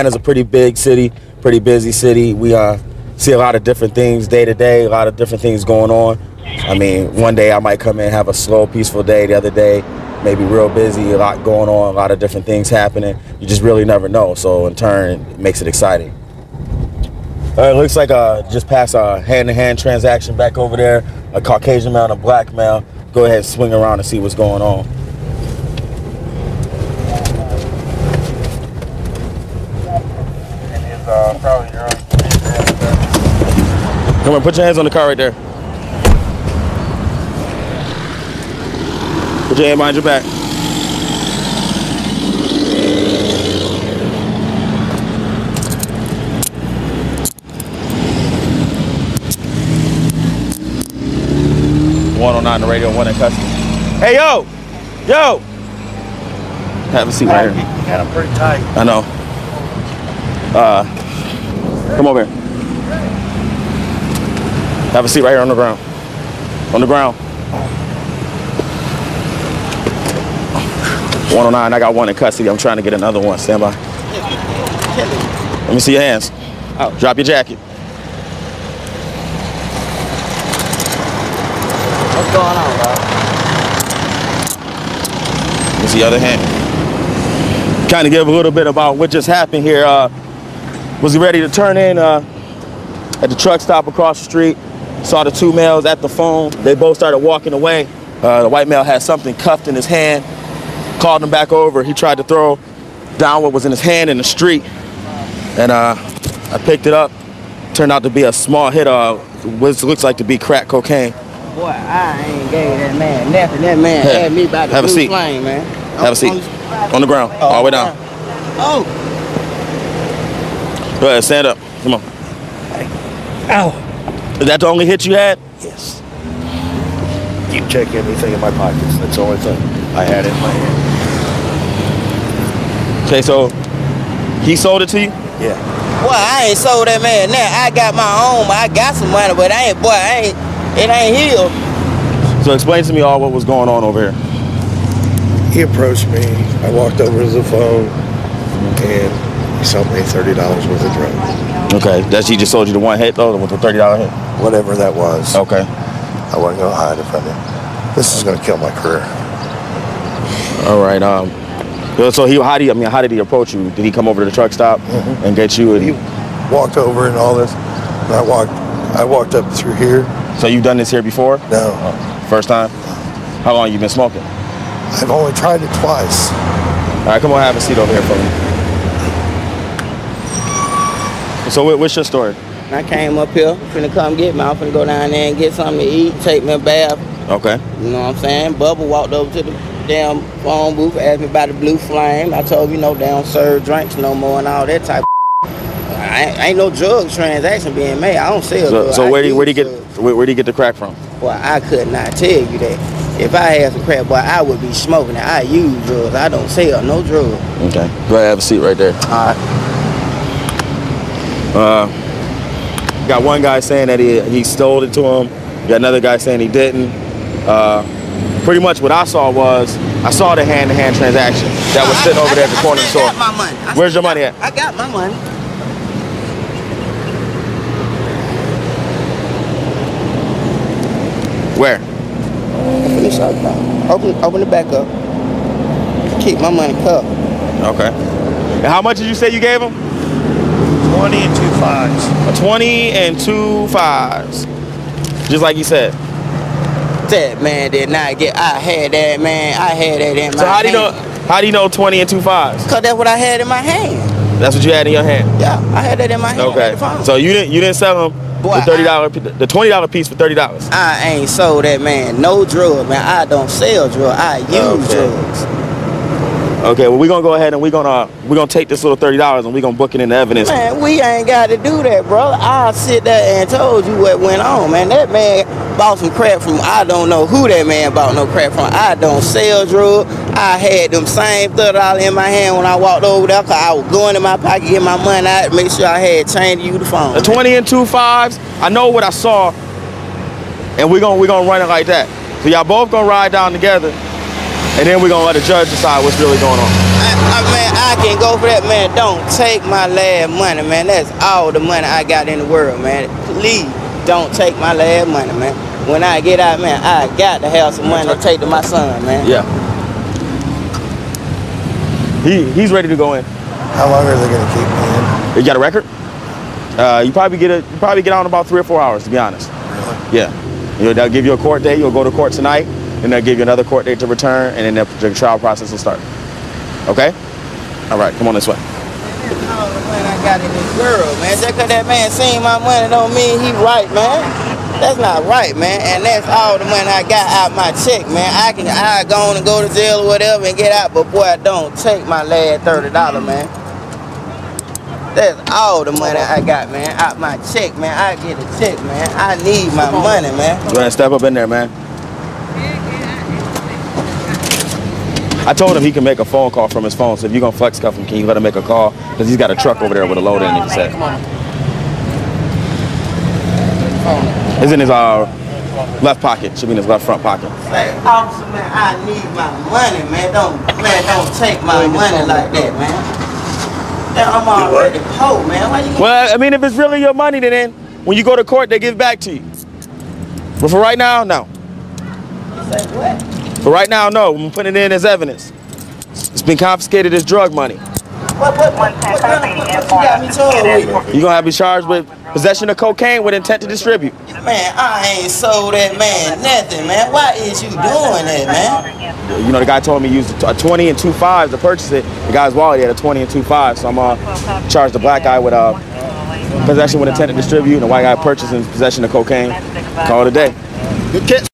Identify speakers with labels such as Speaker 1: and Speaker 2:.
Speaker 1: Atlanta's a pretty big city, pretty busy city. We uh, see a lot of different things day to day, a lot of different things going on. I mean, one day I might come in have a slow, peaceful day. The other day, maybe real busy, a lot going on, a lot of different things happening. You just really never know. So in turn, it makes it exciting. Uh, it looks like uh, just passed a hand-to-hand transaction back over there, a Caucasian male and a black male. Go ahead and swing around and see what's going on. Come on, put your hands on the car right there. Put your hand behind your back. One on nine the radio, one in custody. Hey yo, yo. Have a seat right here.
Speaker 2: Got him pretty tight.
Speaker 1: I know. Uh, come over here. Have a seat right here on the ground. On the ground. 109, I got one in custody. I'm trying to get another one. Stand by. Let me see your hands.
Speaker 3: Oh.
Speaker 1: Drop your jacket.
Speaker 3: What's going on, bro?
Speaker 1: Let me see the other hand. Kind of give a little bit about what just happened here. Uh, was he ready to turn in uh, at the truck stop across the street? Saw the two males at the phone. They both started walking away. Uh, the white male had something cuffed in his hand. Called him back over. He tried to throw down what was in his hand in the street. And uh, I picked it up. Turned out to be a small hit of what looks like to be crack cocaine.
Speaker 3: Boy, I ain't gave that man nothing. That man
Speaker 1: Hey,
Speaker 3: had me by the
Speaker 1: have a seat.
Speaker 3: flame, man.
Speaker 1: Have a seat. On the ground, all the way down.
Speaker 3: Oh,
Speaker 1: Go ahead, stand up. Come on.
Speaker 2: Ow.
Speaker 1: Is that the only hit you had?
Speaker 2: Yes. You check anything in my pockets. That's the only thing. I had in my hand.
Speaker 1: Okay, so he sold it to you?
Speaker 2: Yeah.
Speaker 3: Well, I ain't sold that man now. I got my own. I got some money, but I ain't, boy, I ain't, it ain't healed.
Speaker 1: So explain to me all what was going on over here.
Speaker 2: He approached me. I walked over to the phone and he sold me $30 worth of drugs.
Speaker 1: Okay, that's he just sold you the one hit though, with the thirty dollar hit.
Speaker 2: Whatever that was.
Speaker 1: Okay.
Speaker 2: I wasn't to hide it from him. This is going to kill my career.
Speaker 1: All right. Um. So he, how did he, I mean, how did he approach you? Did he come over to the truck stop and get you? And,
Speaker 2: He walked over and all this. And I walked, I walked up through here.
Speaker 1: so you've done this here before?
Speaker 2: No,
Speaker 1: First time? How long you been smoking?
Speaker 2: I've only tried it twice.
Speaker 1: All right, come on, have a seat over here for me. So what's your story?
Speaker 3: I came up here, finna come get me. I'm finna go down there and get something to eat, take me a bath.
Speaker 1: Okay.
Speaker 3: You know what I'm saying? Bubba walked over to the damn phone booth, asked me about the blue flame. I told him, you know, they don't serve drinks no more and all that type of I ain't, ain't no drug transaction being made. I don't sell
Speaker 1: So,
Speaker 3: drugs.
Speaker 1: so where do you, where do you get where, where do you get the crack from?
Speaker 3: Boy, I could not tell you that. If I had some crack, boy, I would be smoking it. I use drugs. I don't sell no drugs.
Speaker 1: Okay. Go ahead, have a seat right there.
Speaker 3: All right.
Speaker 1: Uh, got one guy saying that he he stole it to him. Got another guy saying he didn't. Uh, pretty much what I saw was I saw the hand-to-hand transaction that was sitting over there at the corner the
Speaker 3: I
Speaker 1: store.
Speaker 3: got my money. I
Speaker 1: Where's your money at?
Speaker 3: I got my money.
Speaker 1: Where?
Speaker 3: Finish up now. Open, open the back up. Keep my money covered.
Speaker 1: Okay. And how much did you say you gave him?
Speaker 2: 20 and two fives.
Speaker 1: A 20 and two fives. Just like you said.
Speaker 3: That man did not get. I had that man. I had that in my
Speaker 1: So how do you know how do you know 20 and two fives?
Speaker 3: Cause that's what I had in my hand.
Speaker 1: That's what you had in your hand.
Speaker 3: Yeah, I had that in my hand.
Speaker 1: Okay.
Speaker 3: So
Speaker 1: So you didn't you didn't sell him
Speaker 3: Boy,
Speaker 1: the thirty dollar the twenty dollar piece for thirty dollars.
Speaker 3: I ain't sold that man no drug, man. I don't sell drugs. I use
Speaker 1: Okay.
Speaker 3: drugs.
Speaker 1: Okay, well we're gonna go ahead and we're gonna we're gonna take this little thirty dollars and we're gonna book it into evidence.
Speaker 3: Man, we ain't got to do that, brother. I sit there and told you what went on, man. That man bought some crap from. I don't know who that man bought no crap from. I don't sell drugs. I had them same thirty dollars in my hand when I walked over there, cause I was going in my pocket get my money out, make sure I had change to you the phone.
Speaker 1: The twenty and two fives, I know what I saw, and we're gonna we're gonna run it like that. So y'all both gonna ride down together, and then we're gonna let the judge decide what's really going on.
Speaker 3: I, I man, I can go for that, man. Don't take my lab money, man. That's all the money I got in the world, man. Please don't take my lab money, man. When I get out, man, I got to have some money to take to my son, man.
Speaker 1: Yeah. He he's ready to go in.
Speaker 2: How long are they going to keep me in?
Speaker 1: You got a record? Uh, you probably get a you probably get out in about three or four hours, to be honest.
Speaker 2: Really?
Speaker 1: Yeah. You know, they'll give you a court date. You'll go to court tonight, and they'll give you another court date to return, and then the, trial process will start. Okay? All right, come on this way.
Speaker 3: That's all the money I got in this world, man. Just cause that man seen my money don't mean he right, man. That's not right, man. And that's all the money I got out my check, man. I can I go on and go to jail or whatever and get out, but boy, I don't take my last thirty dollar, man. That's all the money I got, man. Out my check, man. I get a check, man. I need my money, man.
Speaker 1: Go ahead and step up in there, man. I told him he can make a phone call from his phone, so if you're gonna flex cuff him, can you let him make a call? Because he's got a truck over there with a load in it, he said. It's in his uh, left pocket, should be in his left front pocket.
Speaker 3: Say, officer, man, I need my money, man. Don't, man, don't take my money like that, man. Damn, I'm already poor, man. Why you
Speaker 1: Well, I mean, if it's really your money, then when you go to court, they give it back to you. But for right now, no.
Speaker 3: Say what?
Speaker 1: For right now, no. I'm putting it in as evidence. It's been confiscated as drug money.
Speaker 3: What, what, what, what, kind of- what, what you got me told with?
Speaker 1: You're gonna have to be charged with possession of cocaine with intent to distribute.
Speaker 3: Man, I ain't sold that man nothing, man. Why is you doing that, man?
Speaker 1: You know, the guy told me he used a 20 and two fives to purchase it. The guy's wallet had a 20 and two fives, so I'm uh, charged the black guy with uh, possession with intent to distribute, and the white guy purchasing possession of cocaine. Call it a day. Good catch.